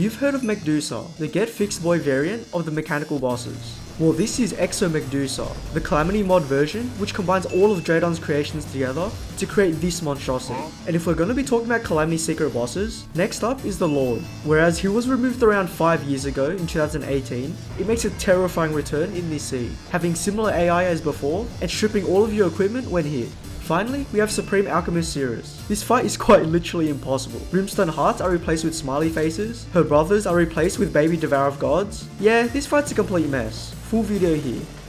You've heard of Mechdusa, the Get Fixed Boi variant of the mechanical bosses. Well, this is Exo Mechdusa, the Calamity mod version, which combines all of Draedon's creations together to create this monstrosity. And if we're gonna be talking about Calamity secret bosses, next up is the Lorde. Whereas he was removed around 5 years ago in 2018, it makes a terrifying return in this seed, having similar AI as before, and stripping all of your equipment when hit. Finally, we have Supreme Alchemist Cirrus. This fight is quite literally impossible. Brimstone hearts are replaced with smiley faces, her brothers are replaced with baby Devour of Gods. Yeah, this fight's a complete mess. Full video here.